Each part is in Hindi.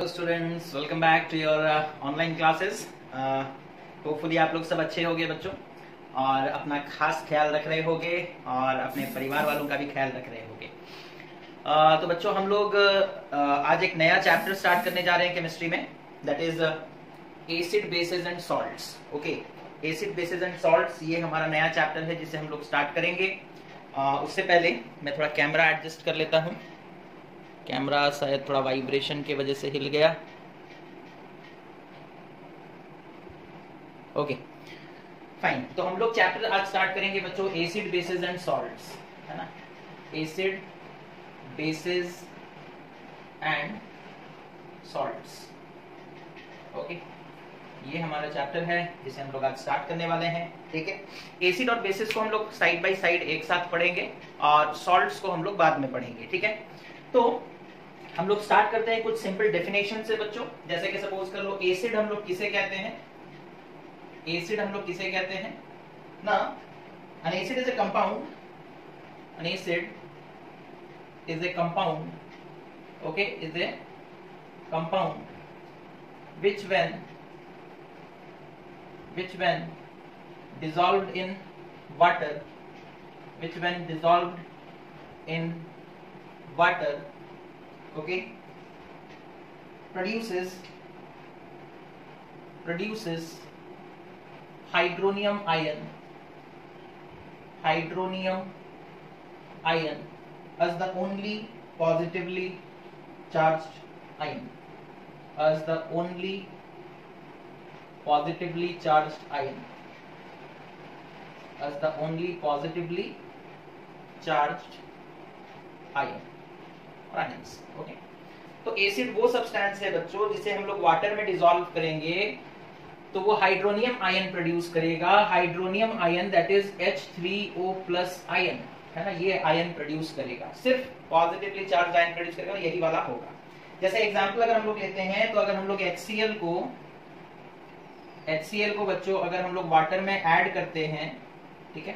Hello students welcome back to your online classes hopefully आप लोग सब अच्छे होंगे बच्चों और अपना खास ख्याल रख रहे होंगे और अपने परिवार वालों का भी ख्याल रख रहे होंगे। Uh, तो बच्चों हम लोग uh, आज एक नया चैप्टर स्टार्ट करने जा रहे हैं केमिस्ट्री में. That is acid bases and salts okay acid bases and salts ये हमारा नया चैप्टर है जिसे हम लोग स्टार्ट करेंगे. Uh, उससे पहले मैं थोड़ा कैमरा एडजस्ट कर लेता हूँ. कैमरा शायद थोड़ा वाइब्रेशन की वजह से हिल गया। ओके फाइन तो हम लोग चैप्टर आज स्टार्ट करेंगे बच्चों एसिड बेसिस एंड सॉल्ट्स है ना? Acid bases and salts okay ये हमारा चैप्टर है, जिसे हम लोग आज स्टार्ट करने वाले हैं, ठीक है? एसिड और बेसिस को हम लोग साइड बाय साइड एक साथ पढ़ेंगे और सॉल्ट्स को हम लोग बाद में पढ़ेंगे, ठीक है? तो हम लोग स्टार्ट करते हैं कुछ सिंपल डेफिनेशन से बच्चों। जैसे कि सपोज़ कर लो एसिड हम लोग किसे कहते हैं? एसिड हम लोग किसे कहते हैं? ना? An acid is a compound an acid is a compound okay is a compound which when which when dissolve in water which when dissolve in water okay? Produces produces hydronium ion. Hydronium ion as the only positively charged ion. As the only positively charged ion. As the only positively charged ion ions okay तो एसिड वो सब्सटेंस है बच्चों, जिसे हम लोग वाटर में डिसॉल्व करेंगे तो वो हाइड्रोनियम आयन प्रोड्यूस करेगा। Hydronium ion that is H3O plus ion है ना? ये आयन प्रोड्यूस करेगा। सिर्फ़ पॉजिटिवली चार्ज आयन प्रोड्यूस करेगा, यही वाला होगा। जैसे एग्जांपल अगर हम लोग लेते हैं तो अगर हम लोग HCl को HCl को बच्चों, अगर हम लोग वाटर में ऐड करते हैं, ठीक है?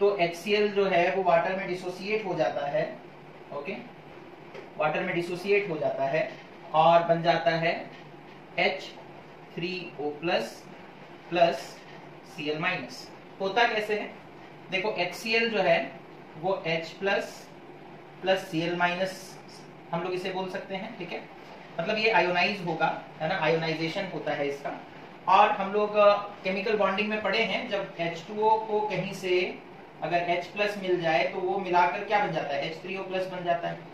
तो HCl जो है, वो वाटर में डिसोसिएट हो जाता है ओके वाटर में डिसोसिएट हो जाता है और बन जाता है H three O plus plus Cl minus होता कैसे है? देखो एच सी एल जो है, वो H plus plus Cl minus हम लोग इसे बोल सकते हैं, ठीक है? मतलब ये आयोनाइज होगा, है ना? आयोनाइजेशन होता है इसका। और हम लोग केमिकल बॉन्डिंग में पढ़े हैं, जब H2O को कहीं से अगर H प्लस मिल जाए तो वो मिलाकर क्या बन जाता है? H3O प्लस बन जाता है।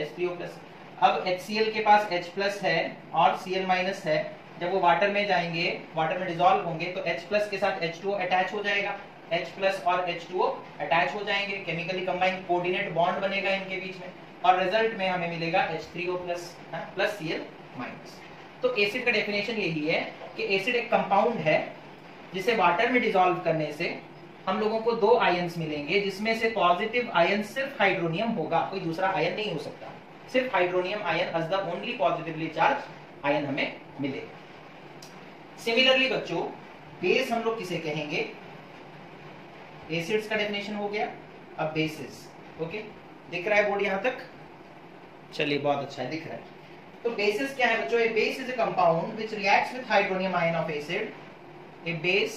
H3O प्लस अब HCl के पास H प्लस है और Cl माइनस है। जब वो वाटर में जाएँगे वाटर में डिजोल्व होंगे तो H प्लस के साथ H2O अटैच हो जाएगा। H प्लस और H2O अटैच हो जाएँगे। केमिकली कंबाइन कोऑर्डिनेट बॉन्ड बनेगा इनके बीच में। और रिज़ल्ट में हमें मिलेगा H3O plus plus Cl minus तो एसिड का डेफिनेशन यही है कि एसिड एक कंपाउंड है, जिसे वाटर में डिजोल्व करने से हम लोगों को दो आयंस मिलेंगे, जिसमें से पॉजिटिव आयन सिर्फ़ हाइड्रोनियम होगा, कोई दूसरा आयन नहीं हो सकता। सिर्फ़ hydronium ion as the only positively charge ion हमें मिलेगा सिमिलरली बच्चों बेस हम लोग किसे कहेंगे? एसिड्स का डेफिनेशन हो गया। अब बेसिस ओके दिख रहा है बोर्ड यहाँ तक? चलिए, बहुत अच्छा है, दिख रहा है। तो बेसिस क्या है बच्चों? A base is a compound which reacts with hydronium ion of acid a base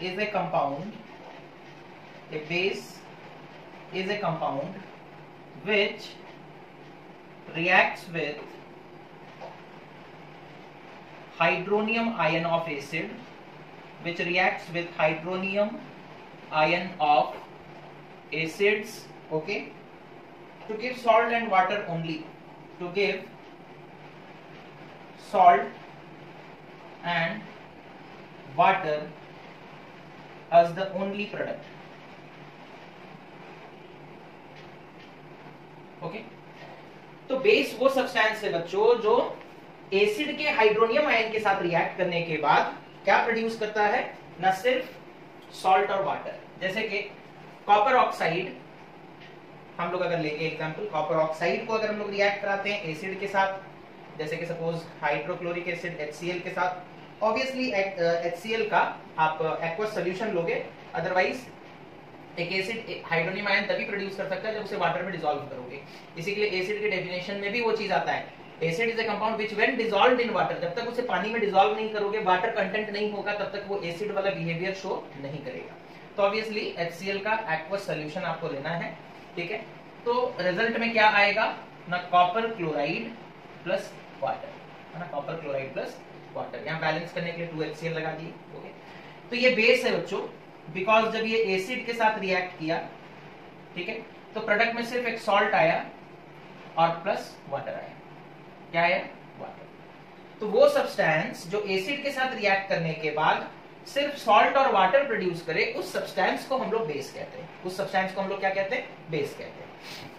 is a compound. A base is a compound which reacts with hydronium ion of acid which reacts with hydronium ion of acids okay? To give salt and water only. To give salt and water as the only product. Okay? तो बेस वो सब्सटेंस है बच्चों, जो एसिड के हाइड्रोनियम आयन के साथ रिएक्ट करने के बाद क्या प्रोड्यूस करता है? न सिर्फ़ सॉल्ट और वाटर जैसे कि कॉपर ऑक्साइड हम लोग अगर लेंगे एग्जांपल कॉपर ऑक्साइड को अगर हम लोग रिएक्ट कराते हैं एसिड के साथ, जैसे कि सपोज़ हाइड्रोक्लोरिक एसिड HCl के साथ ऑब्वियसली HCl का आप एक्वस सोल्यूशन लोगे अदरवाइज़ एक एसिड हाइड्रोनियम आयन तभी प्रोड्यूस कर सकता है जब उसे वाटर में डिसॉल्व करोगे। इसी के लिए एसिड के डेफिनेशन में भी वो चीज़ आता है। Acid is a compound which when dissolved in water जब तक उसे पानी में डिसॉल्व नहीं करोगे वाटर कंटेंट नहीं होगा, तब तक वो एसिड वाला बिहेवियर शो नहीं करेगा। तो ऑब्वियसली HCl का एक्वस सोल्यूशन आपको लेना है, ठीक है? तो रिज़ल्ट में क्या आएगा? ना कॉपर क्लोराइड प्लस वाटर है ना? कॉपर क्लोराइड प्लस वाटर यहाँ बैलेंस करने के लिए टू HCl लगा दिए ओके तो ये बेस है बच्चों बिकॉज़ जब ये एसिड के साथ रिएक्ट किया, ठीक है? तो प्रोडक्ट में सिर्फ़ एक सॉल्ट आया और प्लस वाटर आया। क्या है वाटर तो वो सब्सटेंस जो एसिड के साथ रिएक्ट करने के बाद सिर्फ़ सॉल्ट और वाटर प्रोड्यूस करे, उस सब्सटेंस को हम लोग बेस कहते हैं। उस सब्सटेंस को हम लोग क्या कहते हैं? बेस कहते हैं।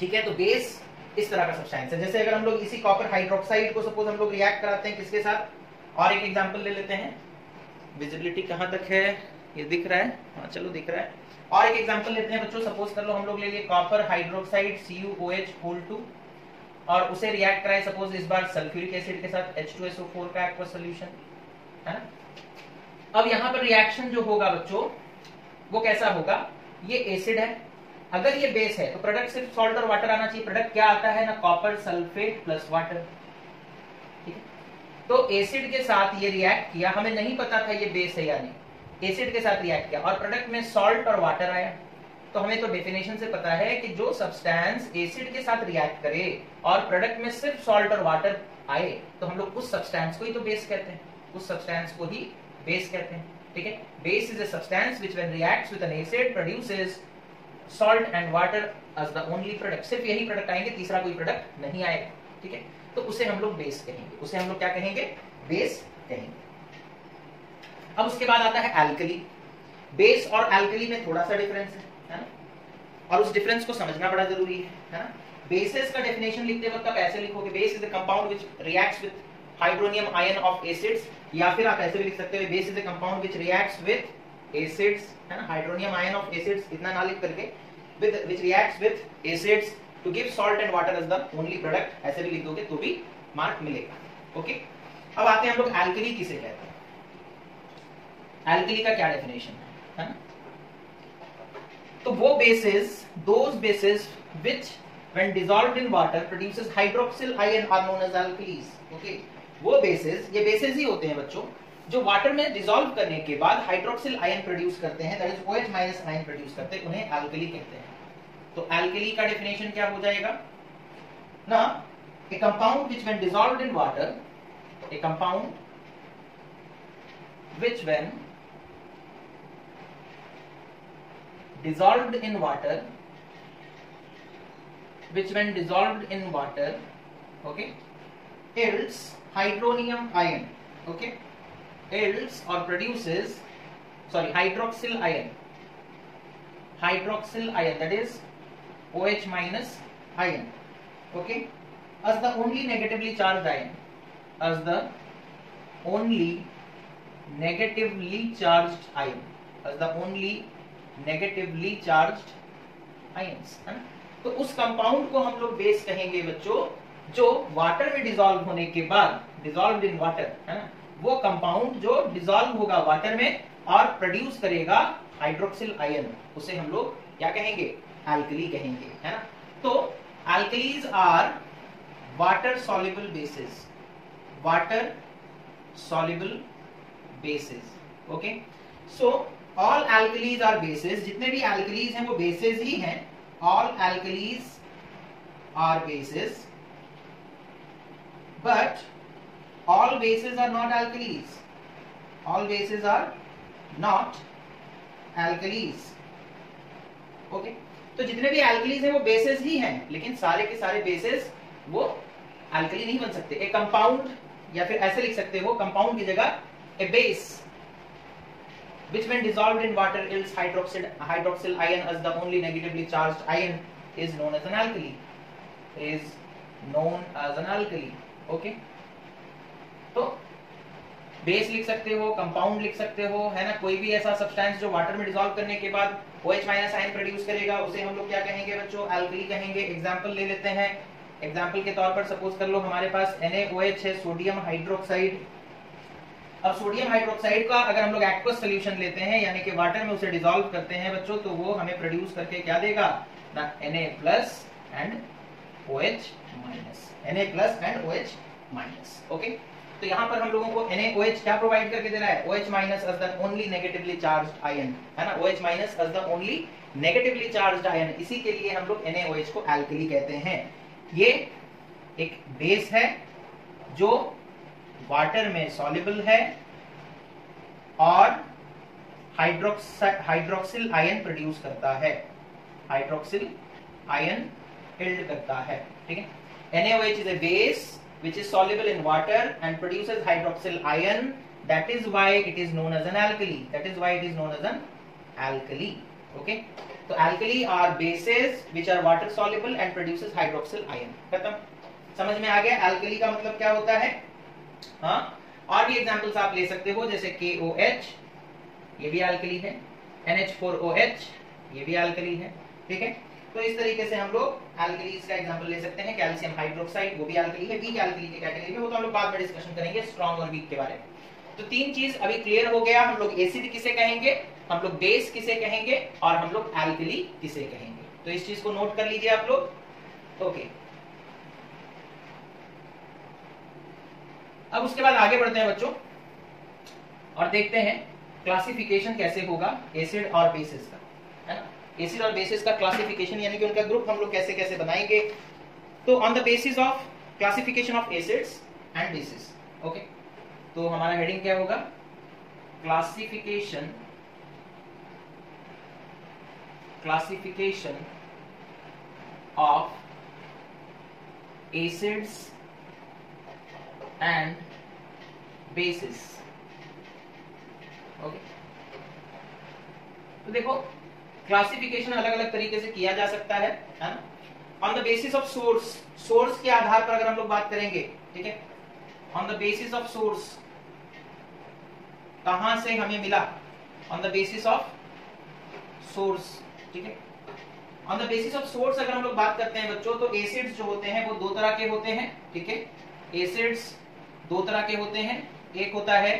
ठीक है? तो बेस इस तरह का सब्सटेंस है। जैसे अगर हम लोग इसी कॉपर हाइड्रोक्साइड को सपोज़ हम लोग रिएक्ट कराते हैं किसके साथ? और एक एग्जांपल ले लेते हैं। विजिबिलिटी कहाँ तक है? ये दिख रहा है। हाँ चलो दिख रहा है। और एक एग्जांपल लेते हैं बच्चों। सपोज़ कर लो हम लोग ले लिए copper hydroxide CuOH whole two और उसे रिएक्ट कराए। सपोज़ इस बार सल्फ्यूरिक एसिड के साथ H2SO4 का एक्वा सॉल्यूशन है ना? अब यहाँ पर रिएक्शन जो होगा बच्चों, वो कैसा होगा? ये एसिड है। अगर ये बेस है तो प्रोडक्ट सिर्फ़ सॉल्ट और वाटर आना चाहिए। प्रोडक्ट क्या आता है ना? कॉपर सल्फेट प्लस वाटर तो एसिड के साथ ये रिएक्ट किया। हमें नहीं पता था ये बेस है या नहीं। एसिड के साथ रिएक्ट किया। और प्रोडक्ट में सॉल्ट और वाटर आया। तो हमें तो डेफिनेशन से पता है कि जो सब्सटेंस एसिड के साथ रिएक्ट करे और प्रोडक्ट में सिर्फ़ सॉल्ट और वाटर आए तो हम लोग उस सब्सटेंस को ही तो बेस कहते हैं। उस सब्सटेंस को ही बेस कहते हैं। ठीक है? Base is a substance which when reacts with an acid produces salt and water as the only product सिर्फ़ यही प्रोडक्ट आएँगे, तीसरा कोई प्रोडक्ट नहीं आएगा, ठीक है? तो उसे हम लोग बेस कहेंगे। उसे हम लोग क्या कहेंगे? बेस कहेंगे। अब उसके बाद आता है एल्कली बेस और एल्कली में थोड़ा सा डिफरेंस है है ना? और उस डिफरेंस को समझना बड़ा ज़रूरी है है ना? बेसिस का डेफिनेशन लिखते वक्त आप ऐसे लिखोगे base is a compound which reacts with hydronium ion of acids या फिर आप ऐसे भी लिख सकते हो base is a compound which reacts with acids है ना? हाइड्रोनियम आयन ऑफ़ एसिड्स इतना ना लिख करके with which reacts with acids to give salt and water as the only product ऐसे भी लिख दोगे तो भी मार्क मिलेगा। ओके अब आते हैं हम लोग एल्कली किसे कहते हैं? एल्कली का क्या डेफिनेशन है? ना? तो वो bases those bases which when dissolved in water produces hydroxyl ion are known as alkalis okay? वो बेसिस ये बेसिस ही होते हैं बच्चों। जो वाटर में डिजोल्व करने के बाद हाइड्रोक्सिल आयन प्रोड्यूस करते हैं that is OH ion produce करते हैं, उन्हें एल्कली कहते हैं। तो एल्कली का डेफिनेशन क्या हो जाएगा? ना a compound which when dissolved in water a compound which when dissolved in water, which when dissolved in water, okay, yields hydronium ion, okay? Yields or produces sorry hydroxyl ion hydroxyl ion that is OH minus ion okay as the only negatively charged ion as the only negatively charged ion as the only negatively charged ions है तो उस कंपाउंड को हम लोग बेस कहेंगे बच्चों जो वाटर में डिसॉल्व होने के बाद डिसॉल्व इन वाटर है ना वो कंपाउंड जो डिसॉल्व होगा वाटर में और प्रोड्यूस करेगा हाइड्रोक्सिल आयन उसे हम लोग क्या कहेंगे? एल्कली कहेंगे, है ना? तो alkalis are water soluble bases water soluble bases okay so all alkalis are bases जितने भी एल्कलीज हैं वो बेसिस ही हैं। All alkalis are bases but all bases are not alkalis all bases are not alkalis okay तो जितने भी एल्कलीज हैं वो बेसिस ही हैं लेकिन सारे के सारे बेसिस वो एल्कली नहीं बन सकते एक कंपाउंड या फिर ऐसे लिख सकते हो कंपाउंड की जगह a base which when dissolved in water yields hydroxyl, hydroxyl ion as the only negatively charged ion is known as an alkali is known as an alkali okay तो बेस लिख सकते हो कंपाउंड लिख सकते हो, है ना? कोई भी ऐसा सब्सटेंस जो वाटर में डिसॉल्व करने के बाद OH माइनस आयन प्रोड्यूस करेगा, उसे हम लोग क्या कहेंगे बच्चों? एल्कली कहेंगे। एग्जांपल ले लेते हैं। एग्जांपल के तौर पर सपोज़ कर लो, हमारे पास NaOH है सोडियम हाइड्रोक्साइड अब सोडियम हाइड्रोक्साइड का अगर हम लोग एक्वस सोल्यूशन लेते हैं, यानी कि वाटर में उसे डिसॉल्व करते हैं बच्चों तो वो हमें प्रोड्यूस करके क्या देगा? ना, Na plus and OH minus Na plus and OH minus okay तो यहाँ पर हम लोगों को NaOH क्या प्रोवाइड करके दे रहा है? OH minus as the only negatively charged ion है ना? OH minus as the only negatively charged ion इसी के लिए हम लोग NaOH को एल्कली कहते हैं। ये एक बेस है जो वाटर में सॉल्युबल है और हाइड्रोक्सिल आयन प्रोड्यूस करता है। हाइड्रोक्सिल आयन हिल्ड करता है। ठीक है? NaOH is a base which is soluble in water and produces hydroxyl ion that is why it is known as an alkali that is why it is known as an alkali okay तो alkali are bases which are water soluble and produces hydroxyl ion खत्म समझ में आ गया alkali का मतलब क्या होता है हाँ और भी एग्जांपल्स आप ले सकते हो जैसे KOH ये भी alkali है NH4OH ये भी alkali है ठीक है तो इस तरीके से हम लोग एल्कलीज का एग्जांपल ले सकते हैं कैल्शियम हाइड्रोक्साइड वो भी एल्कली है वीक एल्कली के कैटेगरी में वो तो हम लोग बाद में डिस्कशन करेंगे स्ट्रॉन्ग और वीक के बारे में। तो तीन चीज़ अभी क्लियर हो गया, हम लोग एसिड किसे कहेंगे, हम लोग बेस किसे कहेंगे, और हम लोग एल्कली किसे कहेंगे। तो इस चीज़ को नोट कर लीजिए आप लोग। ओके अब उसके बाद आगे बढ़ते हैं बच्चों, और देखते हैं क्लासिफिकेशन कैसे होगा एसिड और बेसिस का। एसिड और बेसिस का क्लासिफिकेशन यानी कि उनका ग्रुप हम लोग कैसे कैसे बनाएँगे। तो on the basis of classification of acids and bases okay तो हमारा हेडिंग क्या होगा? Classification classification of acids and bases okay तो देखो क्लासिफिकेशन अलग अलग तरीके से किया जा सकता है on the basis of source source के आधार पर अगर हम लोग बात करेंगे, ठीक है? On the basis of source कहाँ से हमें मिला? On the basis of source ठीक है? On the basis of source अगर हम लोग बात करते हैं बच्चों तो एसिड्स जो होते हैं वो दो तरह के होते हैं, ठीक है? एसिड्स दो तरह के होते हैं। एक होता है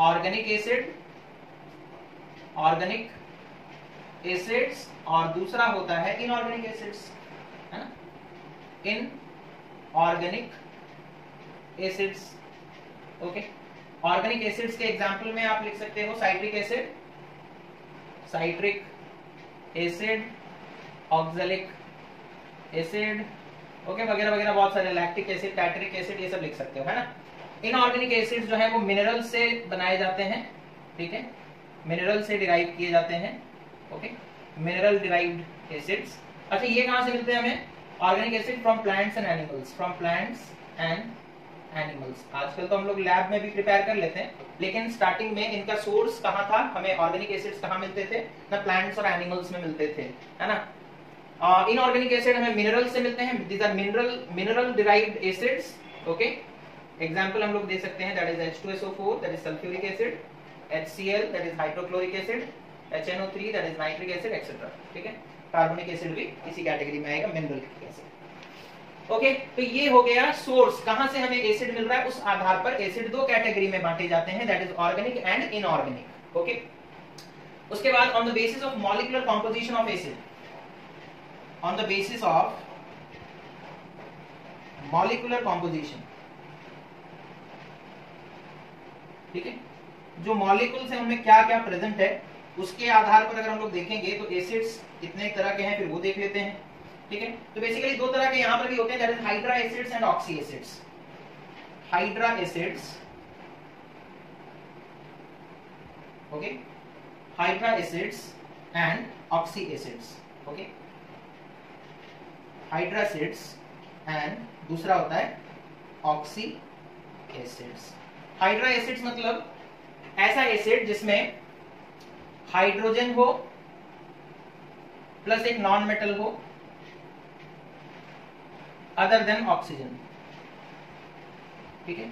ऑर्गेनिक एसिड, ऑर्गेनिक एसिड्स और दूसरा होता है इनऑर्गेनिक एसिड्स है ना? Inorganic acids okay organic acids के एग्जांपल में आप लिख सकते हो citric acid citric acid oxalic acid okay वगैरह वगैरह बहुत सारे लैक्टिक एसिड टैट्रिक एसिड ये सब लिख सकते हो, है ना? इनऑर्गेनिक एसिड जो है वो मिनरल से बनाए जाते हैं, ठीक है? मिनरल से डिराइव किए जाते हैं। ओके मिनरल डिराइव्ड एसिड्स अच्छा ये कहाँ से मिलते हैं हमें? Organic acid from plants and animals from plants and animals आजकल तो हम लोग लैब में भी प्रिपेयर कर लेते हैं, लेकिन स्टार्टिंग में इनका सोर्स कहाँ था? हमें ऑर्गेनिक एसिड्स कहाँ मिलते थे? ना प्लांट्स और एनिमल्स में मिलते थे, है ना? इनऑर्गेनिक एसिड हमें मिनरल से मिलते हैं। These are mineral mineral derived acids okay example हम लोग दे सकते हैं that is H2SO4 that is sulphuric acid HCl that is hydrochloric acid HNO3 that is nitric acid etcetera ठीक है? कार्बोनिक एसिड भी इसी कैटेगरी में आएगा मिनरल एसिड ओके तो ये हो गया सोर्स कहाँ से हमें एसिड मिल रहा है? उस आधार पर एसिड दो कैटेगरी में बांटे जाते हैं that is organic and inorganic okay उसके बाद on the basis of molecular composition of acid on the basis of molecular composition ठीक है? जो मॉलिक्यूल्स है उनमें क्या क्या प्रेजेंट है उसके आधार पर अगर हम लोग देखेंगे तो एसिड्स कितने तरह के हैं, फिर वो देख लेते हैं। ठीक है? तो बेसिकली दो तरह के यहाँ पर भी होते हैं hydra acids and oxy acids hydra acids okay hydra acids and oxy acids okay hydra acids and दूसरा होता है ऑक्सी एसिड्स हाइड्रा एसिड्स मतलब ऐसा एसिड जिसमें हाइड्रोजन हो, प्लस एक नॉन मेटल हो अदर देन ऑक्सीजन ठीक है?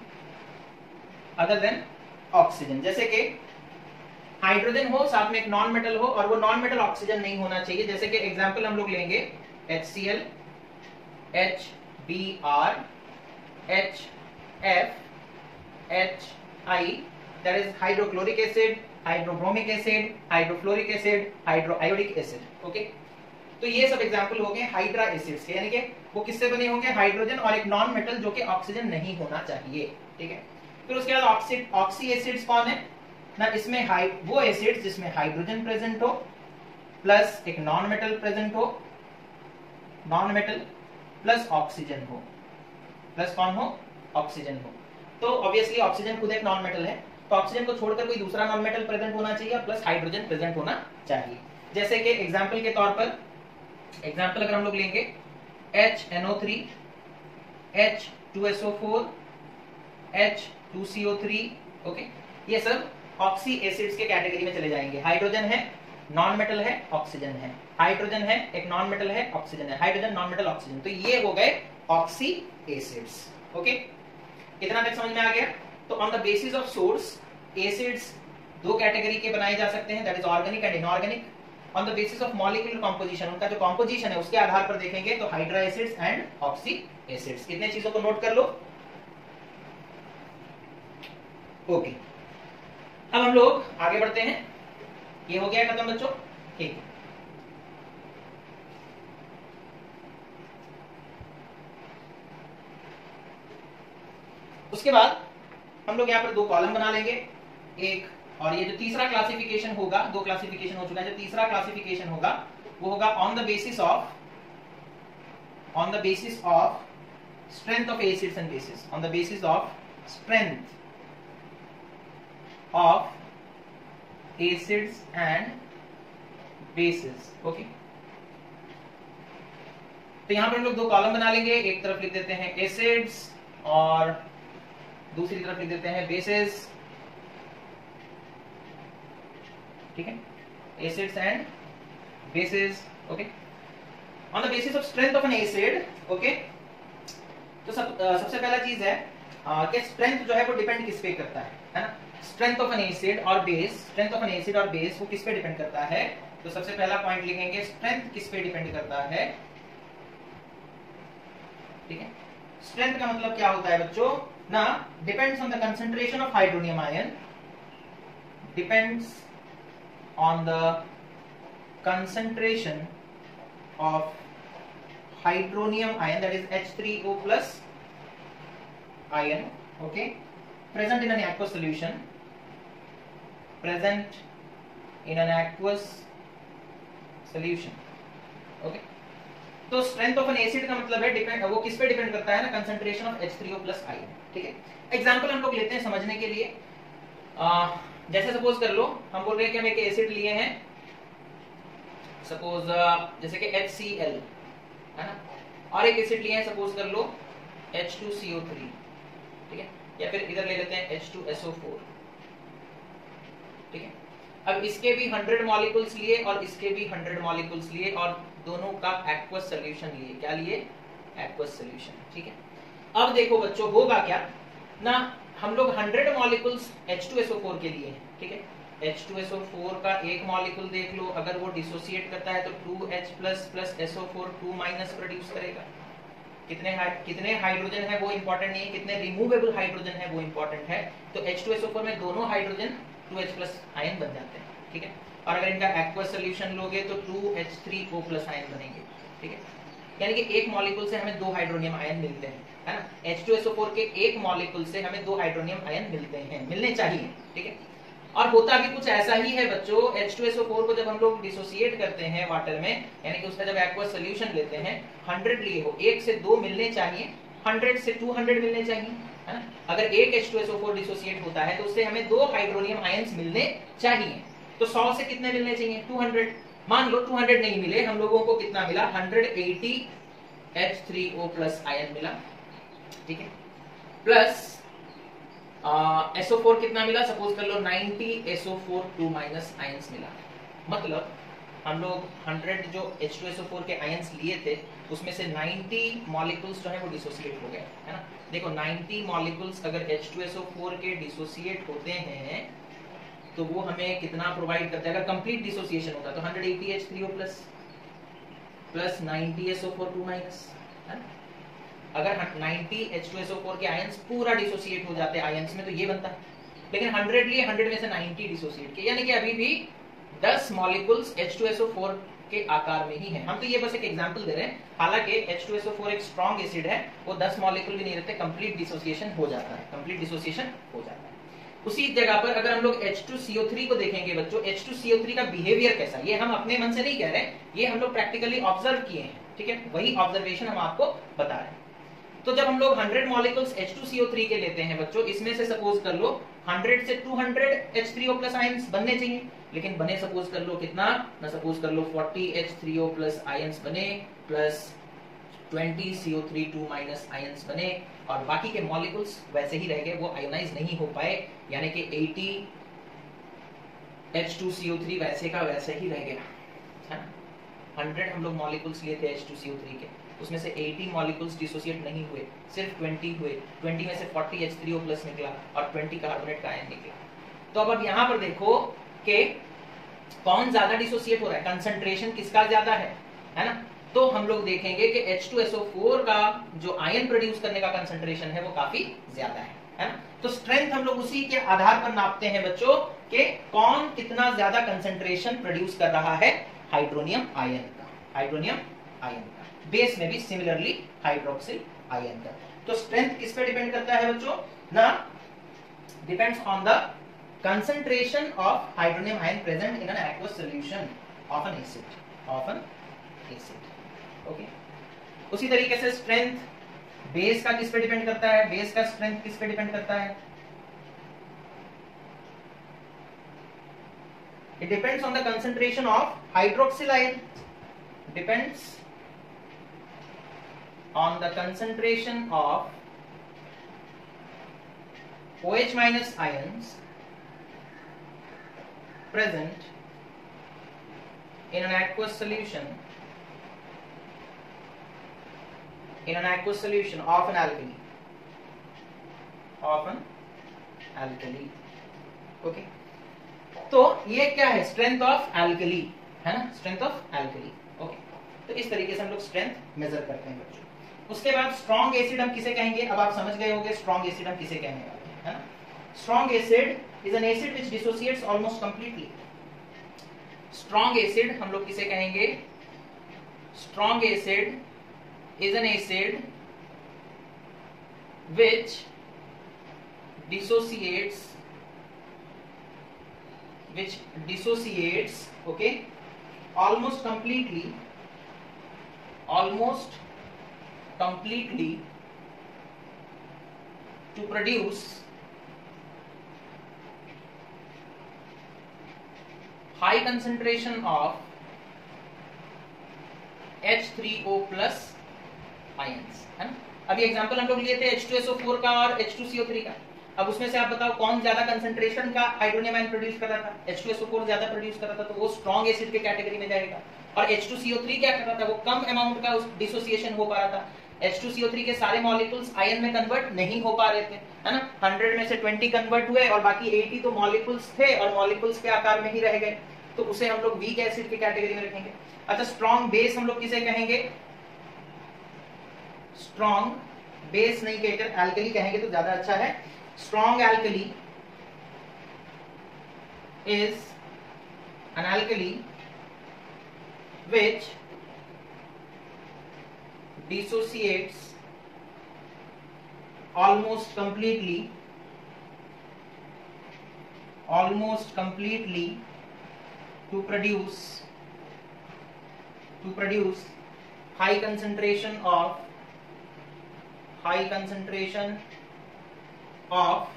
अदर देन ऑक्सीजन जैसे कि हाइड्रोजन हो, साथ में एक नॉन मेटल हो, और वो नॉन मेटल ऑक्सीजन नहीं होना चाहिए। जैसे कि एग्जांपल हम लोग लेंगे H C L H B R H F H I that is hydrochloric acid hydrobromic acid hydrofluoric acid hydroiodic acid okay तो ये सब एग्ज़ाम्पल हो गए हाइड्रा एसिड्स यानी कि वो किससे बने होंगे? हाइड्रोजन और एक नॉन मेटल जो कि ऑक्सीजन नहीं होना चाहिए, ठीक है? फिर उसके बाद ऑक्सी ऑक्सी एसिड्स कौन है? ना, इसमें हाई वो एसिड्स जिसमें हाइड्रोजन प्रेजेंट हो प्लस एक नॉन मेटल प्रेजेंट हो नॉन मेटल प्लस ऑक्सीजन हो प्लस कौन हो? ऑक्सीजन हो। तो ऑब्वियसली ऑक्सीजन खुद एक नॉन मेटल है। तो ऑक्सीजन को छोड़कर कोई दूसरा नॉन मेटल प्रेजेंट होना चाहिए प्लस हाइड्रोजन प्रेजेंट होना चाहिए। जैसे कि एग्ज़ाम्पल के तौर पर एग्ज़ाम्पल अगर हम लोग लेंगे H NO three H two SO four H two CO three okay ये सब ऑक्सी एसिड्स के कैटेगरी में चले जाएँगे। हाइड्रोजन है नॉन मेटल है ऑक्सीजन है। हाइड्रोजन है, एक नॉन मेटल है ऑक्सीजन है। हाइड्रोजन नॉन मेटल ऑक्सीजन तो ये हो गए ऑक्सी एसिड्स ओके इतना तक समझ में आ गया? तो on the basis of source acids दो कैटेगरी के बनाए जा सकते हैं that is organic and inorganic on the basis of molecular composition उनका जो कॉम्पोजिशन है, उसके आधार पर देखेंगे तो hydra acids and oxy acids कितने चीज़ों को नोट कर लो? Okay okay. अब हम लोग आगे बढ़ते हैं। ये हो गया खत्म, बच्चों। ठीक। उसके बाद हम लोग यहाँ पर दो कॉलम बना लेंगे। एक, और ये जो तीसरा क्लासिफिकेशन होगा, दो क्लासिफिकेशन हो चुका है। जो तीसरा क्लासिफिकेशन होगा, वो होगा on the basis of on the basis of strength of acids and bases on the basis of strength of acids and bases okay तो यहाँ पर हम लोग दो कॉलम बना लेंगे। एक तरफ़ लिख देते हैं एसिड्स और दूसरी तरफ़ लिख देते हैं बेसिस ठीक है? Acids and bases okay on the basis of strength of an acid okay तो सब uh, सबसे पहला चीज़ है कि स्ट्रेंथ जो है वो डिपेंड किस पे करता है है ना? स्ट्रेंथ ऑफ़ एन एसिड और base strength of an acid और बेस वो किस पे डिपेंड करता है? तो सबसे पहला पॉइंट लिखेंगे स्ट्रेंथ किस पे डिपेंड करता है? ठीक है? स्ट्रेंथ का मतलब क्या होता है बच्चों? Now, depends on the concentration of hydronium ion, depends on the concentration of hydronium ion that is H3O plus ion okay? Present in an aqueous solution. Present in an aqueous solution okay? तो स्ट्रेंथ ऑफ़ एन एसिड का मतलब है डिपेंड वो किस पे डिपेंड करता है ना? Concentration of H3O plus ion ठीक है? एग्जांपल हम लोग लेते हैं समझने के लिए। आ, जैसे सपोज़ कर लो हम बोल रहे हैं कि हम एक एसिड लिए हैं। सपोज़ जैसे कि HCl है ना? और एक एसिड लिए हैं सपोज़ कर लो H2CO3 ठीक है? या फिर इधर ले लेते हैं H2SO4 ठीक है? अब इसके भी 100 मॉलिक्यूल्स लिए और इसके भी 100 मॉलिक्यूल्स लिए और दोनों का एक्वस सोल्यूशन लिए। क्या लिए? एक्वस सोल्यूशन ठीक है? अब देखो बच्चों, होगा क्या? ना, हम लोग 100 मॉलिक्यूल्स H2SO4 के लिए हैं, ठीक है? H2SO4 का एक मॉलिक्यूल देख लो, अगर वो डिसोसिएट करता है तो 2H plus plus SO4 2 minus produce करेगा। कितने कितने हाइड्रोजन है वो इंपॉर्टेंट नहीं है, कितने रिमूवेबल हाइड्रोजन है वो इंपॉर्टेंट है। तो H2SO4 में दोनों हाइड्रोजन 2H प्लस आयन बन जाते हैं, ठीक है? और अगर इनका एक्वस सोल्यूशन लोगे तो 2H3O प्लस आयन बनेंगे, ठीक है? यानी कि एक मॉलिक्यूल से हमें दो हाइड्रोनियम आयन मिलते हैं, है ना? H2SO4 के एक मॉलिक्यूल से हमें दो हाइड्रोनियम आयन मिलते हैं, मिलने चाहिए, ठीक है? और होता भी कुछ ऐसा ही है बच्चों H2SO4 को जब हम लोग डिसोसिएट करते हैं वाटर में, यानी कि उसका जब एक्वस सोल्यूशन लेते हैं 100 लिए हो, एक से दो मिलने चाहिए 100 से 200 मिलने चाहिए, है ना? अगर एक H2SO4 डिसोसिएट होता है तो उससे हमें दो हाइड्रोनियम आयंस मिलने चाहिए। तो 100 से कितने मिलने चाहिए? 200 मान लो 200 नहीं मिले, हम लोगों को कितना मिला? 180 H3O प्लस आयन मिला। ठीक है? प्लस SO4 कितना मिला? सपोज़ कर लो 90 SO4 2 माइनस आयंस मिला। मतलब हम लोग 100 जो H2SO4 के आयंस लिए थे, उसमें से 90 मॉलिक्यूल्स जो है वो डिसोसिएट हो गए, है ना? देखो 90 मॉलिक्यूल्स अगर H2SO4 के डिसोसिएट होते हैं तो वो हमें कितना प्रोवाइड करता है? अगर कंप्लीट डिसोसिएशन होता तो 180 H3O plus plus 90 SO4 2 minus है ना? अगर 90 H2SO4 के आयंस पूरा डिसोसिएट हो जाते हैं आयंस में तो ये बनता है। लेकिन 100 लिए 100 में से 90 डिसोसिएट के यानी कि अभी भी 10 मॉलिक्यूल्स H2SO4 के आकार में ही है। हम तो ये बस एक एग्जांपल दे रहे हैं। हालाँकि H2SO4 एक स्ट्रॉन्ग एसिड है, वो 10 मॉलिक्यूल भी नहीं रहते कंप्लीट डिसोसिएशन हो जाता है। कंप्लीट डिसोसिएशन हो जाता है। उसी जगह पर अगर हम लोग H2CO3 को देखेंगे बच्चों H2CO3 का बिहेवियर कैसा? ये हम अपने मन से नहीं कह रहे, ये हम लोग प्रैक्टिकली ऑब्ज़र्व किए हैं, ठीक है? वही ऑब्जर्वेशन हम आपको बता रहे हैं। तो जब हम लोग 100 मॉलिक्यूल्स H2CO3 के लेते हैं बच्चों, इसमें से सपोज़ कर लो 100 से 200 H3O प्लस आयंस बनने चाहिए। लेकिन बने सपोज़ कर लो कितना? ना सपोज़ कर लो 40 H3O प्लस आयंस बने प्लस 20 CO3 2 माइनस आयंस बने और बाकी के मॉलिक्यूल्स वैसे ही रह गए, वो आयोनाइज नहीं हो पाए, यानी कि 80 H2CO3 वैसे का वैसे ही रह गया। हंड्रेड हम लोग मॉलिक्यूल्स लिए थे H2CO3 के। उसमें से 80 मॉलिक्यूल्स डिसोसिएट नहीं हुए, सिर्फ़ 20 हुए। 20 में से 40 H3O प्लस निकला और 20 कार्बोनेट का आयन निकला। तो अब अब यहाँ पर देखो कि कौन ज़्यादा डिसोसिएट हो रहा है? कंसंट्रेशन किसका ज़्यादा है? है ना? तो हम लोग देखेंगे कि H2SO4 का जो आयन प्रोड्यूस करने का कंसंट्रेशन है वो काफ़ी ज़्यादा है है ना? तो स्ट्रेंथ हम लोग उसी के आधार पर नापते हैं बच्चों कि कौन कितना ज़्यादा कंसंट्रेशन प्रोड्यूस कर रहा है हाइड्रोनियम आयन का हाइड्रोनियम आयन का। बेस में भी सिमिलरली हाइड्रोक्सिल आयन का। तो स्ट्रेंथ किस पे डिपेंड करता है बच्चों? ना? Depends on the concentration of hydronium ion present in an aqueous solution of an acid, of an acid okay उसी तरीके से स्ट्रेंथ बेस का किस पे डिपेंड करता है? बेस का स्ट्रेंथ किस पे डिपेंड करता है? It depends on the concentration of hydroxyl ion depends on the concentration of O H minus ions present in an aqueous solution in an aqueous solution of an alkali. Of an alkali. Okay. तो ये क्या है? स्ट्रेंथ ऑफ़ एल्कली है ना? स्ट्रेंथ ऑफ़ एल्कली ओके तो इस तरीके से हम लोग स्ट्रेंथ मेजर करते हैं बच्चों। उसके बाद स्ट्रॉन्ग एसिड हम किसे कहेंगे? अब आप समझ गए होंगे स्ट्रॉन्ग एसिड हम किसे कहने वाले हैं है ना? Strong acid is an acid which dissociates almost completely strong acid हम लोग किसे कहेंगे? Strong acid is an acid which dissociates which dissociates okay almost completely almost completely to produce high concentration of H3O plus ions है ना? अभी एग्जांपल हम लोग लिए थे H2SO4 का और H2CO3 का। अब उसमें से आप बताओ कौन ज़्यादा कंसंट्रेशन का हाइड्रोनियम आयन प्रोड्यूस कर रहा था? H2SO4 ज़्यादा प्रोड्यूस कर रहा था तो वो स्ट्रॉन्ग एसिड के कैटेगरी में जाएगा। और H2CO3 क्या कर रहा था? वो कम अमाउंट का डिसोसिएशन हो पा रहा था। H2CO3 के सारे मॉलिक्यूल्स आयन में कन्वर्ट नहीं हो पा रहे थे, है ना? 100 में से 20 कन्वर्ट हुए और बाकी 80 तो मॉलिक्यूल्स थे और मॉलिक्यूल्स के आकार में ही रह गए। तो उसे हम लोग वीक एसिड की कैटेगरी में रखेंगे। अच्छा स्ट्रॉन्ग बेस हम लोग किसे कहेंगे? स्ट्रॉन्ग बेस नहीं कहकर एल्कली कहेंगे तो ज़्यादा अच्छा है। Strong alkali is an alkali which dissociates almost completely almost completely to produce to produce high concentration of high concentration of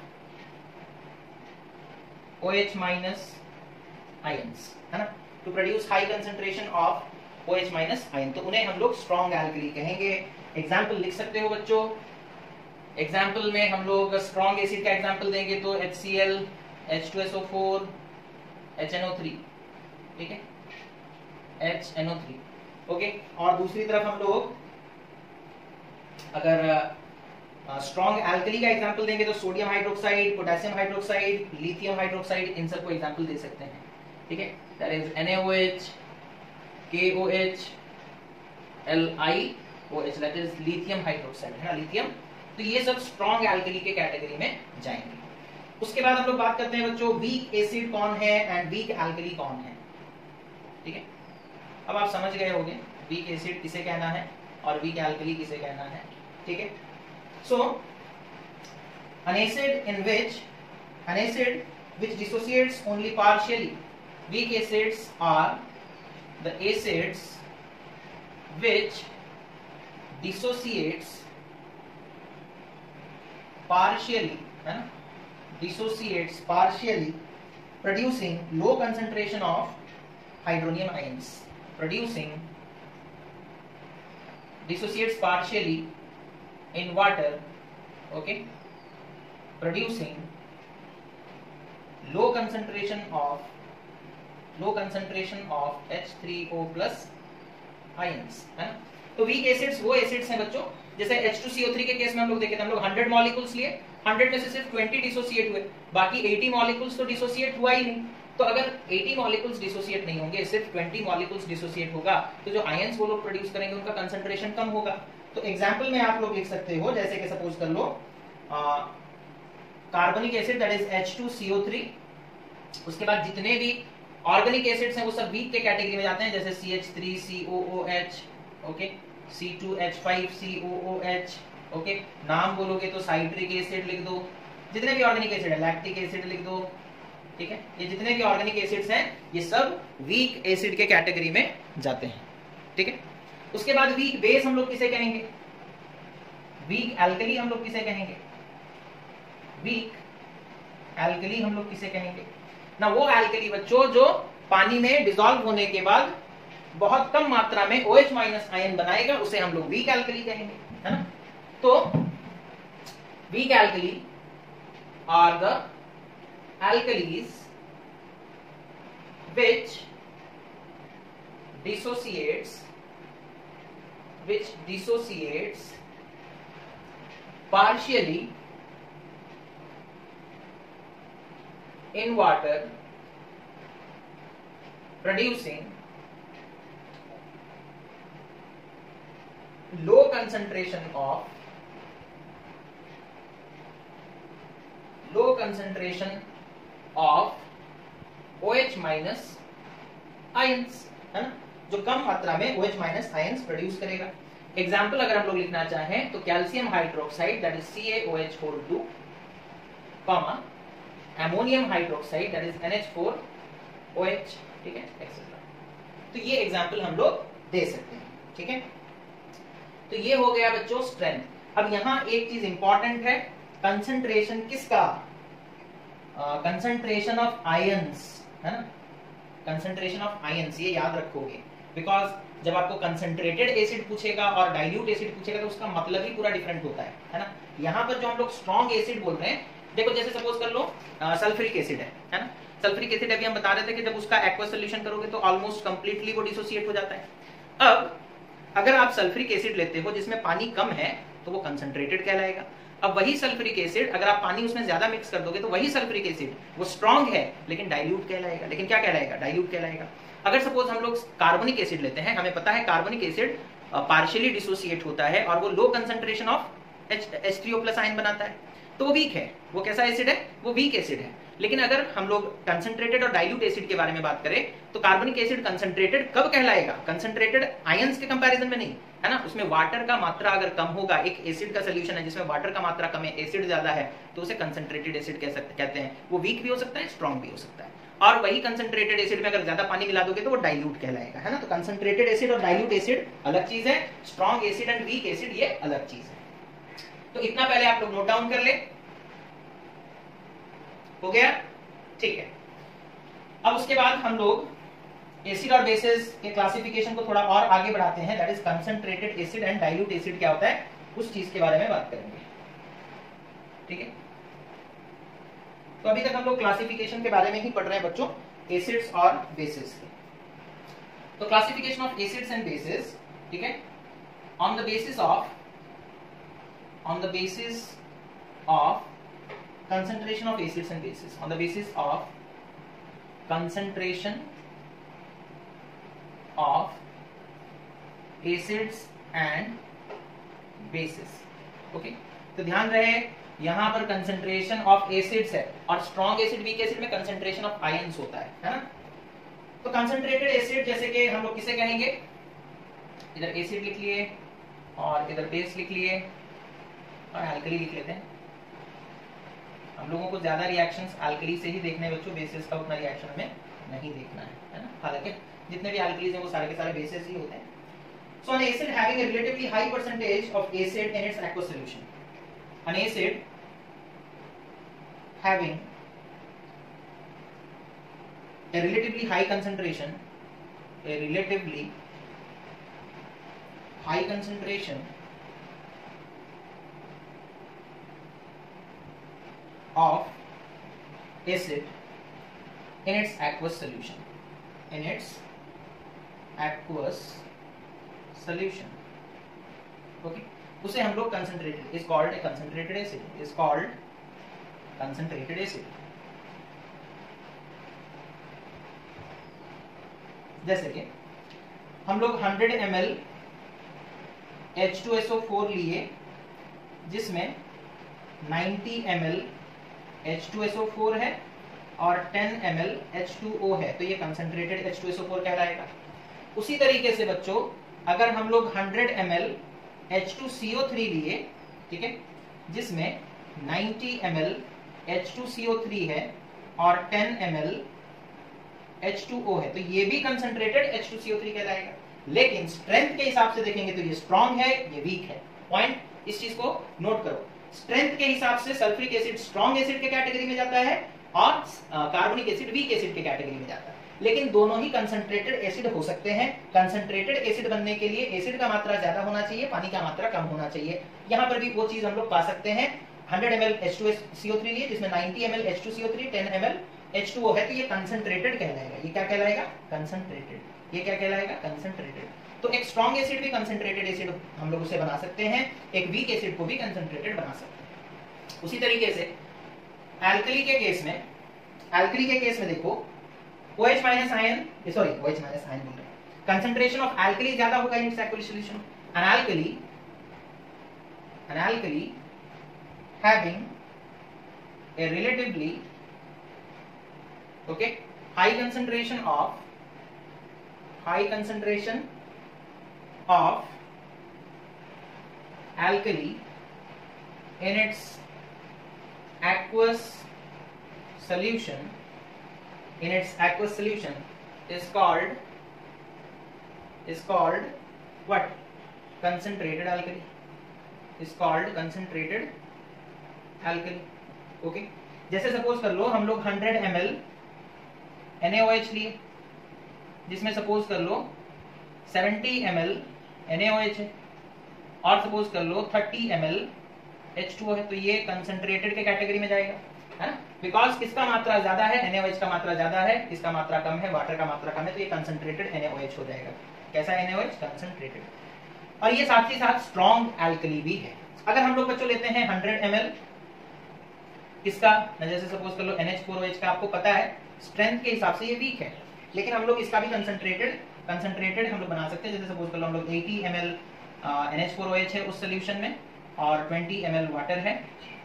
OH minus ions है ना to produce high concentration of OH minus ion तो उन्हें हम लोग strong alkali कहेंगे एग्ज़ाम्पल लिख सकते हो बच्चों एग्ज़ाम्पल में हम लोग स्ट्रॉन्ग एसिड का एग्ज़ाम्पल देंगे तो HCl H2SO4 HNO3 ठीक है HNO3 ओके और दूसरी तरफ़ हम लोग अगर स्ट्रॉन्ग uh, एल्कली का एग्जांपल देंगे तो sodium hydroxide potassium hydroxide lithium hydroxide इन सबको एग्जांपल दे सकते हैं। ठीक है? That is NaOH KOH LiOH that is lithium hydroxide है ना लिथियम तो ये सब स्ट्रॉन्ग एल्कली के कैटेगरी में जाएँगे। उसके बाद हम लोग बात करते हैं बच्चों वीक एसिड कौन है एंड वीक एल्कली कौन है? ठीक है? अब आप समझ गए होंगे वीक एसिड किसे कहना है? और वीक एल्कली किसे कहना है, ठीक है? So acid in which an acid which dissociates only partially weak acids are the acids which dissociates partially है ना? Dissociates partially producing low concentration of hydronium ions producing dissociates partially in water okay producing low concentration of low concentration of H3O plus ions है ना तो वीक एसिड्स वो एसिड्स हैं बच्चों जैसे H2CO3 के केस में हम लोग देखे थे हम लोग 100 मॉलिक्यूल्स लिए 100 में से सिर्फ़ 20 डिसोसिएट हुए बाकी 80 मॉलिक्यूल्स तो डिसोसिएट हुआ ही नहीं तो अगर 80 मॉलिक्यूल्स डिसोसिएट नहीं होंगे, सिर्फ़ 20 मॉलिक्यूल्स डिसोसिएट होगा तो जो आयंस वो लोग प्रोड्यूस करेंगे, उनका कंसंट्रेशन कम होगा। तो एग्जांपल में आप लोग लिख सकते हो, जैसे कि सपोज़ कर लो कार्बनिक एसिड दैट इज़ H2CO3 उसके बाद जितने भी ऑर्गेनिक एसिड्स हैं, वो सब वीक के कैटेगरी में जाते हैं, जैसे CH3COOH ओके C2H5COOH ओके नाम बोलोगे तो साइट्रिक एसिड लिख दो। जितने भी ऑर्गेनिक एसिड है लैक्टिक एसिड लिख दो ठीक है? ये जितने भी ऑर्गेनिक एसिड्स हैं, ये सब वीक एसिड के कैटेगरी में जाते हैं। ठीक है? उसके बाद वीक बेस हम लोग किसे कहेंगे? वीक एल्कली हम लोग किसे कहेंगे? वीक एल्कली हम लोग किसे कहेंगे? ना वो एल्कली बच्चों जो पानी में डिजोल्व होने के बाद बहुत कम मात्रा में OH माइनस आयन बनाएगा, उसे हम लोग वीक एल्कली कहेंगे, है ना? तो weak alkali are the alkalis which dissociates which dissociates partially in water producing low concentration of low concentration of OH minus ions है ना? जो कम मात्रा में OH माइनस आयंस प्रोड्यूस करेगा। एग्ज़ाम्पल अगर हम लोग लिखना चाहें तो calcium hydroxide that is CaOH whole two comma ammonium hydroxide that is NH4OH ठीक है? एक्सेट्रा तो ये एग्ज़ाम्पल हम लोग दे सकते हैं, ठीक है? तो ये हो गया बच्चों स्ट्रेंथ अब यहाँ एक चीज़ इंपॉर्टेंट है कंसंट्रेशन किसका? कंसंट्रेशन ऑफ़ आयंस है ना? कंसंट्रेशन ऑफ़ आयंस ये याद रखोगे। बिकॉज़ जब आपको कंसंट्रेटेड एसिड पूछेगा और डाइल्यूट एसिड पूछेगा तो उसका मतलब ही पूरा डिफरेंट होता है है ना? यहाँ पर जो हम लोग स्ट्रॉन्ग एसिड बोल रहे हैं, देखो जैसे सपोज़ कर लो सल्फ्रिक एसिड है है ना? सल्फ्रिक एसिड अभी हम बता रहे थे कि जब उसका एक्वा सोल्यूशन करोगे तो ऑलमोस्ट कंप्लीटली वो डिसोसिएट हो जाता है। अब, अगर आप सल्फ्रिक एसिड लेते हो, जिसमें पानी कम है तो वो कंसंट्रेटेड कहलाएगा। अब वही सल्फ्रिक एसिड, अगर आप पानी उसमें ज़्यादा मिक्स कर दोगे तो वही सल्फ्रिक एसिड, वो स्ट्रॉन्ग है, लेकिन डाइल्यूट कहलाएगा। लेकिन क्या कहलाएगा? डाइल्यूट कहलाएगा। अगर सपोज़ हम लोग कार्बनिक एसिड लेते हैं, हमें पता है कार्बनिक एसिड पार्शियली डिसोसिएट होता है और वो low concentration of H three plus ion बनाता है। तो वो वीक है। वो कैसा एसिड है? वो वीक एसिड है। लेकिन अगर हम लोग कंसंट्रेटेड और डाइल्यूट एसिड के बारे में बात करें तो कार्बनिक एसिड कंसंट्रेटेड कब कहलाएगा? कंसंट्रेटेड आयंस के कंपैरिजन में नहीं, है ना? उसमें वाटर का मात्रा अगर कम होगा, एक एसिड का सोल्यूशन है जिसमें वाटर का मात्रा कम है एसिड ज़्यादा है तो उसे कंसंट्रेटेड एसिड कह सकते कहते हैं। वो वीक भी हो सकता है स्ट्रॉन्ग भी हो सकता है। और वही कंसंट्रेटेड एसिड में अगर ज़्यादा पानी मिला दोगे तो वो डाइल्यूट कहलाएगा, है ना? तो कंसंट्रेटेड एसिड और डाइल्यूट एसिड अलग चीज़ है strong acid and weak acid ये अलग चीज़ है। तो इतना पहले आप लोग नोट डाउन कर ले। हो गया? ठीक है। अब उसके बाद हम लोग एसिड और बेसिस के क्लासिफिकेशन को थोड़ा और आगे बढ़ाते हैं। That is concentrated acid and dilute acid क्या होता है? उस चीज़ के बारे में बात करेंगे। ठीक है? तो अभी तक हम लोग क्लासिफिकेशन के बारे में ही पढ़ रहे हैं बच्चों एसिड्स और बेसिस के। तो classification of acids and bases ठीक है? On the basis of on the basis of concentration of acids and bases on the basis of concentration of acids and bases. Okay? तो ध्यान रहे, यहाँ पर कंसंट्रेशन ऑफ़ एसिड्स है और स्ट्रॉन्ग एसिड वीक एसिड में कंसेंट्रेशन ऑफ़ आयंस होता है है ना? तो कंसंट्रेटेड एसिड जैसे कि हम लोग किसे कहेंगे? इधर एसिड लिख लिए और इधर बेस लिख लिए और एल्कली लिख लेते हैं। हम लोगों को ज़्यादा रिएक्शंस एल्कली से ही देखने बच्चों बेसिस का उतना रिएक्शन हमें नहीं देखना है है ना हालाँकि जितने भी एल्कलीज हैं वो सारे के सारे बेसिस ही होते हैं So an acid having a relatively high percentage of acid in its aqueous solution. An acid having a relatively high concentration, a relatively high concentration of acid in its aqueous solution. In its aqueous solution. Okay. उसे हम लोग is called a concentrated acid is called concentrated acid. जैसे कि हम लोग 100 ml H2SO4 लिए जिसमें 90 ml H2SO4 है और 10 ml H2O है तो ये कंसंट्रेटेड H2SO4 कहलाएगा। उसी तरीके से बच्चों, अगर हम लोग 100 ml H2CO3 लिए, ठीक है, जिसमें 90 ml H2CO3 है और 10 ml H2O है तो ये भी कंसंट्रेटेड H2CO3 कहलाएगा। लेकिन स्ट्रेंथ के हिसाब से देखेंगे तो ये स्ट्रॉन्ग है, ये वीक है। पॉइंट इस चीज़ को नोट करो। स्ट्रेंथ के हिसाब से सल्फ्रिक एसिड स्ट्रॉन्ग एसिड के कैटेगरी में जाता है और कार्बोनिक एसिड वीक एसिड के कैटेगरी में जाता है। लेकिन दोनों ही कंसंट्रेटेड एसिड हो सकते हैं। कंसंट्रेटेड एसिड बनने के लिए एसिड का मात्रा ज़्यादा होना चाहिए, पानी का मात्रा कम होना चाहिए। यहाँ पर भी वो चीज़ हम लोग पा सकते हैं। 100 ml H2SO3 लिए, जिसमें 90 ml H2CO3 10 ml H2O है तो ये कंसंट्रेटेड कहलाएगा। ये क्या कहलाएगा? कंसंट्रेटेड ये क्या कहलाएगा? कंसंट्रेटेड तो एक स्ट्रॉन्ग एसिड भी कंसेंट्रेटेड एसिड हम लोग उसे बना सकते हैं, एक वीक एसिड को भी कंसंट्रेटेड बना सकते हैं। उसी तरीके से एल्कली के केस में एल्कली के केस में देखो OH minus ion sorry OH minus ion बोल रहे हैं। कंसंट्रेशन ऑफ़ एल्कली ज़्यादा होगा in its an alkali an alkali having a relatively, okay, high concentration of, high concentration of alkali in its aqueous solution in its aqueous solution is called is called what concentrated alkali is called concentrated alkali okay जैसे सपोज़ कर लो हम लोग 100 ml NaOH लिए जिसमें सपोज़ कर लो 70 ml NaOH है। और सपोज़ कर लो 30 ml H2O है तो ये कंसंट्रेटेड के कैटेगरी में जाएगा, है ना? बिकॉज़ किसका मात्रा ज़्यादा है? NaOH का मात्रा ज़्यादा है मात्रा कम है? वाटर का मात्रा कम है तो ये NaOH हो जाएगा। कैसा NaOH और ये साथ ही साथ स्ट्रॉन्ग एल्कली भी है। अगर हम लोग बच्चों लेते हैं 100 ml किसका? जैसे सपोज़ कर लो NH4OH का, आपको पता है स्ट्रेंथ के हिसाब से ये वीक है। लेकिन हम लोग इसका भी कंसंट्रेटेड कंसंट्रेटेड हम लोग बना सकते हैं। जैसे सपोज़ कर लो हम लोग 80 ml NH4OH है उस सोल्यूशन में और 20 ml वाटर है।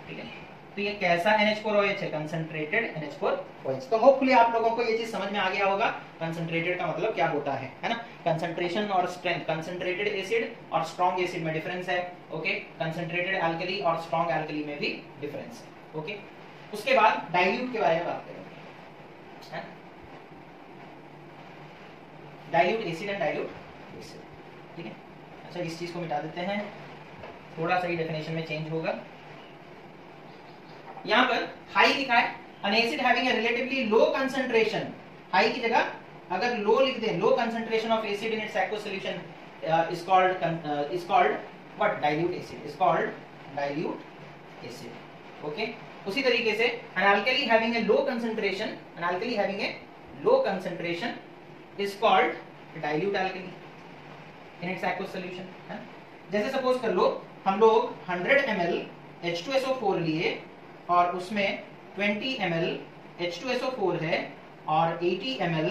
ठीक है? तो ये कैसा NH4OH है? कंसंट्रेटेड NH4OH तो होपफुली आप लोगों को ये चीज़ समझ में आ गया होगा। कंसंट्रेटेड का मतलब क्या होता है? है ना? कंसंट्रेशन और स्ट्रेंथ कंसंट्रेटेड एसिड और स्ट्रॉन्ग एसिड में डिफरेंस है। ओके कंसंट्रेटेड एल्कली और स्ट्रॉन्ग एल्कली में भी डिफरेंस है। ओके उसके बाद डाइल्यूट के बारे में बात करेंगे। Dilute acid and dilute acid ठीक है? अच्छा इस चीज़ को मिटा देते हैं। थोड़ा सा ही डेफिनेशन में चेंज होगा। यहाँ पर हाई लिखा है an acid having a relatively low concentration high की जगह अगर लो लिख दें low concentration of acid in its aqueous solution is called is called what dilute acid is called dilute acid okay उसी तरीके से an alkali having a low concentration an alkali having a low concentration is called dilute alkali in its aqueous solution, है जैसे सपोज़ कर लो, हम लोग 100 ml H2SO4 लिए और उसमें 20 ml H2SO4 है और 80 ml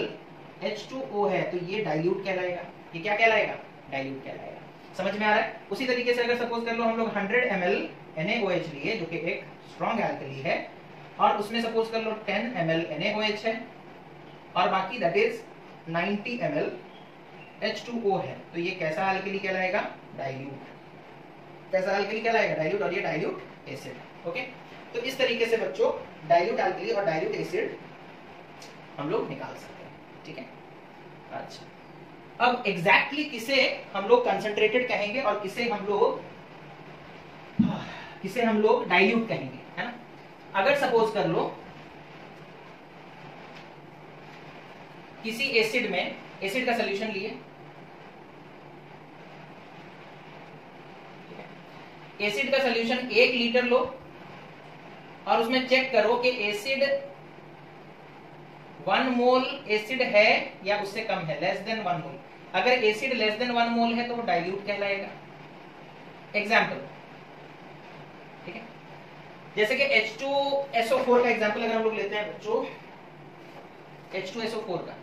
H2O है तो ये डाइल्यूट कहलाएगा। ये क्या कहलाएगा? डाइल्यूट कहलाएगा। समझ में आ रहा है? उसी तरीके से अगर सपोज़ कर लो, हम लोग 100 ml NaOH लिए, जो कि एक स्ट्रॉन्ग एल्कली है, और उसमें सपोज़ कर लो 10 ml NaOH है, और बाकी दैट इज़ 90 ml H2O है। तो ये कैसा अल्कली कहलाएगा? डाइल्यूट कैसा अल्कली कहलाएगा? डाइल्यूट और ये डाइल्यूट एसिड ओके तो इस तरीके से बच्चों डाइल्यूट अल्कली और डाइल्यूट एसिड हम लोग निकाल सकते हैं। ठीक है? अच्छा। अब एग्जैक्टली exactly किसे हम लोग कंसंट्रेटेड कहेंगे और किसे हम लोग, किसे हम लोग डाइल्यूट कहेंगे, है ना? अगर सपोज़ कर लो किसी एसिड में एसिड का सोल्यूशन लिए। एसिड का सोल्यूशन एक लीटर लो और उसमें चेक करो कि एसिड वन मोल एसिड है या उससे कम है लेस देन वन मोल अगर acid less than one mole है तो वो डाइल्यूट कहलाएगा। एग्ज़ाम्पल ठीक है? जैसे कि H2SO4 का एग्ज़ाम्पल अगर हम लोग लेते हैं, बच्चों H2SO4 का।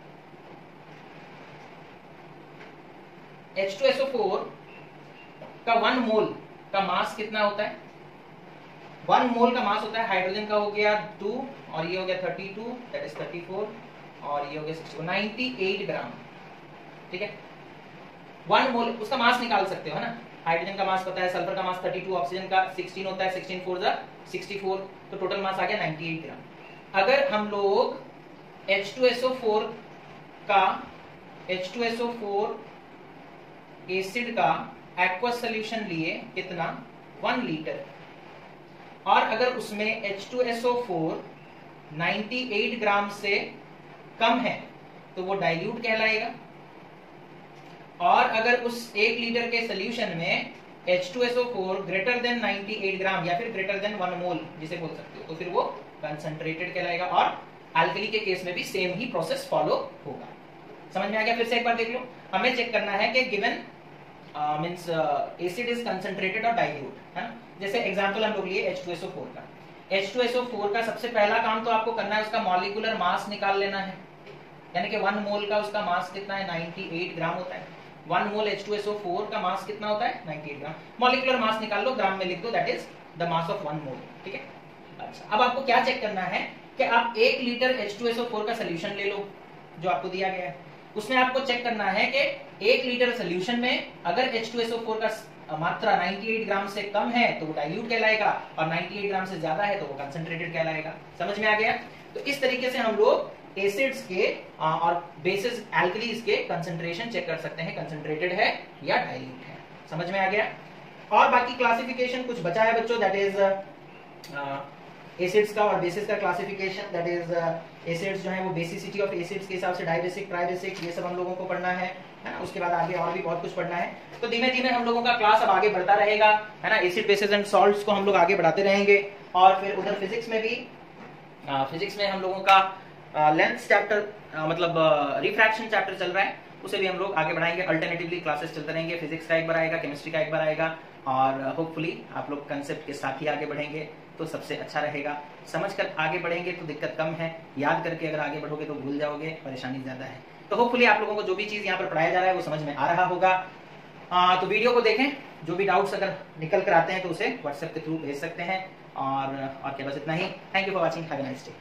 H2SO4 का वन मोल का मास कितना होता है? वन मोल का मास होता है हाइड्रोजन का हो गया टू और ये हो गया thirty two that is thirty four और ये हो गया सिक्सटी नाइनटी एट ग्राम ठीक है? वन मोल उसका मास निकाल सकते हो ना? हाइड्रोजन का मास पता है सल्फ़र का मास 32 ऑक्सीजन का 16 होता है 16 फोर जा 64 तो टोटल मास आ गया 98 ग्राम अगर हम लोग H2SO4 का H2SO4 एसिड का एक्वस सोल्यूशन लिए कितना? वन लीटर और अगर उसमें H2SO4 98 ग्राम से कम है तो वो डाइल्यूट कहलाएगा। और अगर उस एक लीटर के सोल्यूशन में H2SO4 ग्रेटर देन 98 ग्राम या फिर ग्रेटर देन वन मोल जिसे बोल सकते हो तो फिर वो कंसंट्रेटेड कहलाएगा और अल्कली के केस में भी सेम ही प्रोसेस फॉलो होगा। समझ में आ गया? फिर से एक बार देख लो। हमें चेक करना है कि given means acid is concentrated और डाइल्यूट है ना? जैसे एग्जांपल हम लोग लिए H2SO4 का। H2SO4 का सबसे पहला काम तो आपको करना है उसका मॉलिक्यूलर मास निकाल लेना है। यानी कि वन मोल का उसका मास कितना है? 98 ग्राम होता है। वन मोल H2SO4 का मास कितना होता है? 98 ग्राम मॉलिक्यूलर मास निकाल लो ग्राम में लिख दो that is the mass of one mole ठीक है? अच्छा अब आपको क्या चेक करना है कि आप एक लीटर H2SO4 का सोल्यूशन ले लो, जो आपको दिया गया है। उसमें आपको चेक करना है कि एक लीटर सोल्यूशन में अगर H2SO4 का मात्रा 98 ग्राम से कम है तो वो डाइल्यूट कहलाएगा, और 98 ग्राम से ज़्यादा है तो वो कंसंट्रेटेड कहलाएगा। समझ में आ गया? तो इस तरीके से हम लोग एसिड्स के और बेसिस एल्कलीज के कंसेंट्रेशन चेक कर सकते हैं कंसंट्रेटेड है या डाइल्यूट है। समझ में आ गया? और बाकी क्लासिफिकेशन कुछ बचा है बच्चों? दैट इज़ एसिड्स का और बेसिस का क्लासिफिकेशन दैट इज़ एसिड्स जो है वो बेसिसिटी ऑफ़ एसिड्स के हिसाब से डाइबेसिक ट्राइबेसिक ये सब हम लोगों को पढ़ना है है ना? उसके बाद आगे और भी बहुत कुछ पढ़ना है। तो धीमे धीमे हम लोगों का क्लास अब आगे बढ़ता रहेगा, है ना? एसिड बेसिस एंड सॉल्ट्स को हम लोग आगे बढ़ाते रहेंगे। और फिर उधर फिजिक्स में भी फिजिक्स में हम लोगों का लेंथ चैप्टर मतलब रिफ्रैक्शन चैप्टर चल रहा है, उसे भी हम लोग आगे बढ़ाएँगे। अल्टरनेटिवली क्लासेस चलते रहेंगे। फिजिक्स का एक बार आएगा केमिस्ट्री का एक बार आएगा, और होपफुली आप लोग कंसेप्ट के साथ ही आगे बढ़ेंगे। तो सबसे अच्छा रहेगा। समझ कर आगे बढ़ेंगे तो दिक्कत कम है। याद करके अगर आगे बढ़ोगे तो भूल जाओगे परेशानी ज़्यादा है। तो होपफुली आप लोगों को जो भी चीज़ यहाँ पर पढ़ाया जा रहा है वो समझ में आ रहा होगा। आ, तो वीडियो को देखें। जो भी डाउट्स अगर निकल कर आते हैं तो उसे व्हाट्सएप के थ्रू भेज सकते हैं। और और क्या बस इतना ही। Thank you for watching have nice day